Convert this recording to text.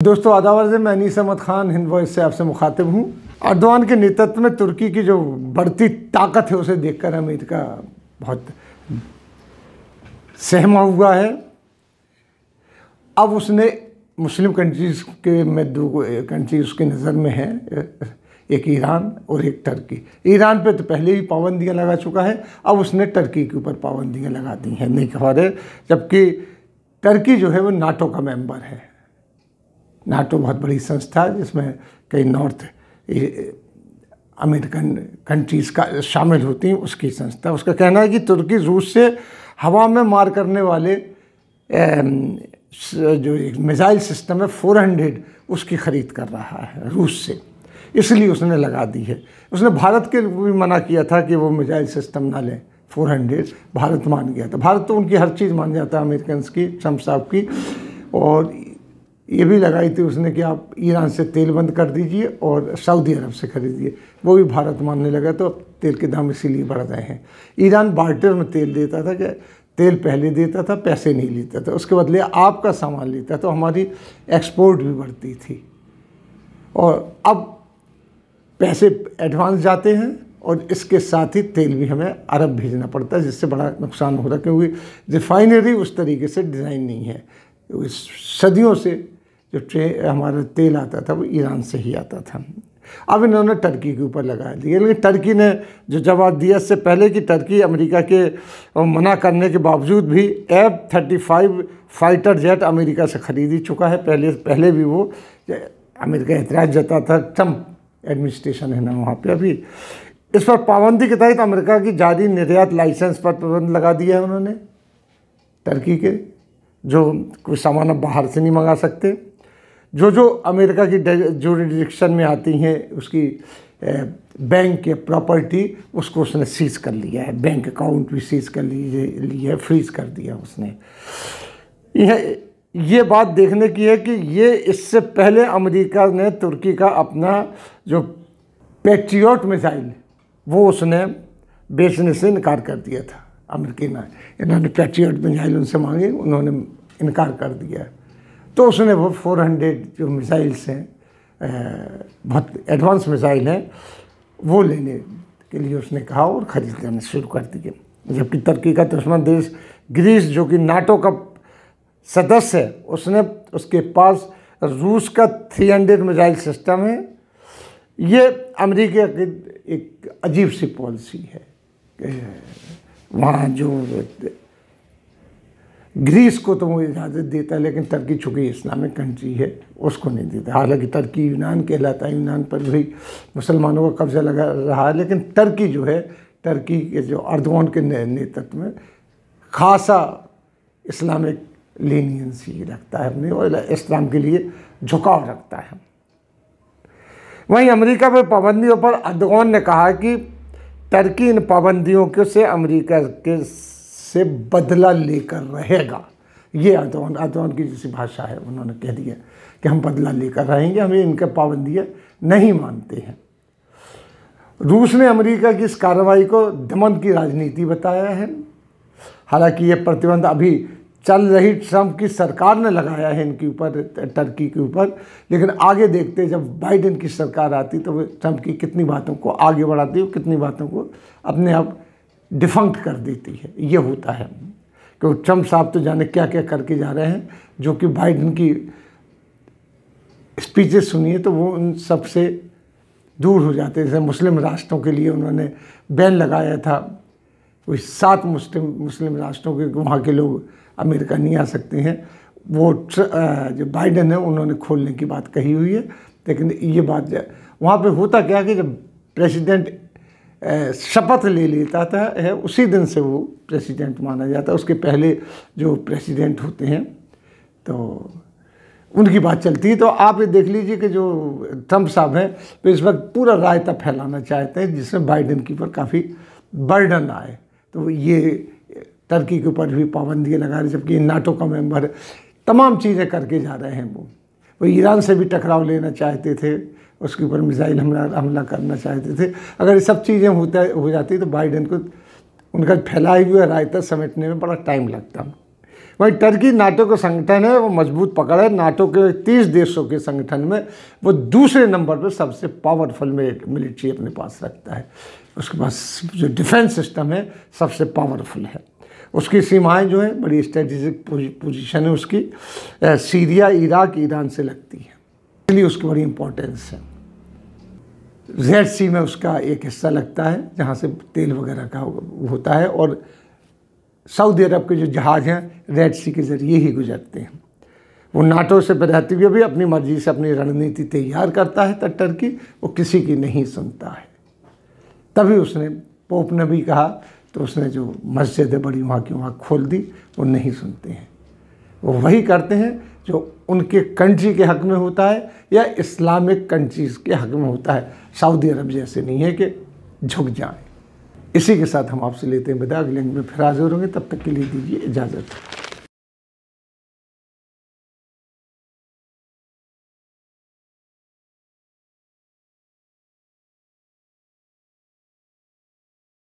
दोस्तों आदावर से मैं अनीस अहमद खान, हिंद वॉइस से आपसे मुखातिब हूँ। अर्दवान के नेतृत्व में तुर्की की जो बढ़ती ताकत है, उसे देखकर अमेरिका बहुत सहमा हुआ है। अब उसने मुस्लिम कंट्रीज़ के में दो कंट्री उसकी नज़र में है, एक ईरान और एक टर्की ईरान पे तो पहले ही पाबंदियाँ लगा चुका है, अब उसने टर्की के ऊपर पाबंदियाँ लगा दी हैं। नहीं खबर है जबकि टर्की जो है, वो नाटो का मेंबर है। नाटो बहुत बड़ी संस्था है, जिसमें कई नॉर्थ अमेरिकन कंट्रीज़ का शामिल होती हैं, उसकी संस्था। उसका कहना है कि तुर्की, रूस से हवा में मार करने वाले जो एक मिज़ाइल सिस्टम है 400 उसकी ख़रीद कर रहा है, रूस से। इसलिए उसने लगा दी है। उसने भारत के भी मना किया था कि वो मिज़ाइल सिस्टम ना लें 400 भारत मान गया था। भारत तो उनकी हर चीज़ मान जाता है अमेरिकन की साहब की, और ये भी लगाई थी उसने कि आप ईरान से तेल बंद कर दीजिए और सऊदी अरब से खरीदिए। वो भी भारत मानने लगा तो तेल के दाम इसीलिए बढ़ गए हैं। ईरान बार्टर में तेल देता था कि तेल पहले देता था, पैसे नहीं लेता था। उसके बदले आपका सामान लेता तो हमारी एक्सपोर्ट भी बढ़ती थी। और अब पैसे एडवांस जाते हैं और इसके साथ ही तेल भी हमें अरब भेजना पड़ता है, जिससे बड़ा नुकसान हो रहा है, क्योंकि रिफाइनरी उस तरीके से डिज़ाइन नहीं है। सदियों से जो ट्रे, हमारा तेल आता था, वो ईरान से ही आता था। अब इन्होंने टर्की के ऊपर लगा दिया। लेकिन टर्की ने जो जवाब दिया, इससे पहले कि टर्की अमेरिका के मना करने के बावजूद भी F thirty five fighter jet America से खरीद ही चुका है। पहले पहले भी वो अमेरिका एतराज़ जता था ट्रंप एडमिनिस्ट्रेशन है ना वहाँ पे अभी। इस पर पाबंदी के तहत अमेरिका की जारी निर्यात लाइसेंस पर पाबंद लगा दिया है उन्होंने, टर्की के, जो कोई सामान अब बाहर से नहीं मंगा सकते। जो जो अमेरिका की जुरिडिक्शन में आती हैं, उसकी बैंक के प्रॉपर्टी उसको उसने सीज कर लिया है। बैंक अकाउंट भी सीज कर लिए लिया है फ्रीज कर दिया उसने। यह, ये बात देखने की है कि ये इससे पहले अमेरिका ने तुर्की का अपना जो पेट्रियोट मिसाइल वो उसने बेचने से इनकार कर दिया था। अमेरिकी ने, इन्होंने पेट्रियोट मिसाइल उनसे मांगे, उन्होंने इनकार कर दिया। तो उसने वो 400 जो मिसाइल्स हैं बहुत एडवांस मिसाइल हैं, वो लेने के लिए उसने कहा और ख़रीदने शुरू कर दिए जबकि तुर्की का दुश्मन देश ग्रीस, जो कि नाटो का सदस्य है, उसने उसके पास रूस का 300 मिसाइल सिस्टम है। ये अमेरिका की एक अजीब सी पॉलिसी है। वहाँ जो ग्रीस को तो वो इजाज़त देता है, लेकिन टर्की चूँकि इस्लामिक कंट्री है, उसको नहीं देता। हालाँकि टर्की यूनान कहलाता है, यूनान पर भी मुसलमानों का कब्जा लगा रहा है, लेकिन टर्की जो है टर्की के जो अर्दवान के नेतृत्व में खासा इस्लामिक लीनियंसी रखता है अपने, और इस्लाम के लिए झुकाव रखता है। वहीं अमेरिका पर पाबंदियों पर अर्दवान ने कहा कि टर्की इन पाबंदियों के से अमेरिका के से बदला लेकर रहेगा। ये आदवान आदवान की जैसी भाषा है, उन्होंने कह दिया कि हम बदला लेकर रहेंगे, हमें इनके पाबंदियाँ नहीं मानते हैं। रूस ने अमेरिका की इस कार्रवाई को दमन की राजनीति बताया है। हालाँकि ये प्रतिबंध अभी चल रही ट्रंप की सरकार ने लगाया है इनके ऊपर, टर्की के ऊपर, लेकिन आगे देखते जब बाइडेन की सरकार आती तो ट्रंप की कितनी बातों को आगे बढ़ाती और कितनी बातों को अपने आप डिफंक्ट कर देती है। ये होता है। क्योंकि ट्रंप साहब तो जाने क्या क्या करके जा रहे हैं, जो कि बाइडन की स्पीचेस सुनिए तो वो उन सबसे दूर हो जाते जैसे मुस्लिम राष्ट्रों के लिए उन्होंने बैन लगाया था। कोई सात मुस्लिम मुस्लिम राष्ट्रों के, वहाँ के लोग अमेरिका नहीं आ सकते हैं। वो जो बाइडन है, उन्होंने खोलने की बात कही हुई है। लेकिन ये बात वहाँ पे होता क्या कि जब प्रेसिडेंट शपथ ले लेता था, है, उसी दिन से वो प्रेसिडेंट माना जाता है। उसके पहले जो प्रेसिडेंट होते हैं तो उनकी बात चलती है। तो आप ये देख लीजिए कि जो ट्रंप साहब हैं तो इस वक्त पूरा रायता फैलाना चाहते हैं, जिसमें बाइडन की ऊपर काफ़ी बर्डन आए। तो ये टर्की के ऊपर भी पाबंदियाँ लगा रहे जबकि नाटो का मेंबर तमाम चीज़ें करके जा रहे हैं वो। वो ईरान से भी टकराव लेना चाहते थे, उसके ऊपर मिसाइल हमला हमला करना चाहते थे। अगर ये सब चीज़ें होता, हो जाती तो बाइडेन को उनका फैलाए हुए रायता समेटने में बड़ा टाइम लगता। वहीं टर्की नाटो का संगठन है, वो मज़बूत पकड़ है। नाटो के तीस देशों के संगठन में वो दूसरे नंबर पर सबसे पावरफुल मिलिट्री अपने पास रखता है। उसके पास जो डिफेंस सिस्टम है, सबसे पावरफुल है। उसकी सीमाएँ जो है, बड़ी स्ट्रेटेजिक पोजीशन है उसकी सीरिया, इराक, ईरान से लगती है। इसलिए उसकी बड़ी इंपॉर्टेंस है। जेड सी में उसका एक हिस्सा लगता है, जहाँ से तेल वगैरह का होता है और सऊदी अरब के जो जहाज़ हैं रेड सी के ज़रिए ही गुजरते हैं। वो नाटो से रहते हुए भी अपनी मर्ज़ी से अपनी रणनीति तैयार करता है तट्टर की, वो किसी की नहीं सुनता है। तभी उसने पोप ने भी कहा तो उसने जो मस्जिद है बड़ी, वहाँ की वहाँ खोल दी, वो नहीं सुनते हैं। वो वही करते हैं जो उनके कंट्री के हक में होता है या इस्लामिक कंट्रीज़ के हक में होता है। सऊदी अरब जैसे नहीं है कि झुक जाए। इसी के साथ हम आपसे लेते हैं विदा। अगले में फिर हाजिर होंगे। तब तक के लिए दीजिए इजाज़त।